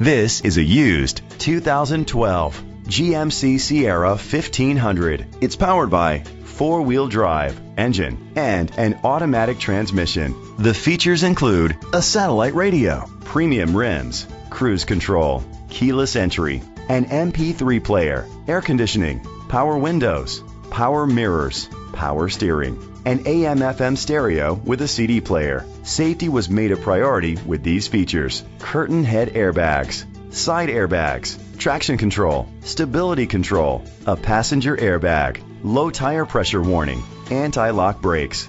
This is a used 2012 GMC Sierra 1500. It's powered by four-wheel drive engine and an automatic transmission. The features include a satellite radio, premium rims, cruise control, keyless entry, an MP3 player, air conditioning, power windows, power mirrors, power steering, an AM FM stereo with a CD player. Safety was made a priority with these features. Curtain head airbags, side airbags, traction control, stability control, a passenger airbag, low tire pressure warning, anti-lock brakes.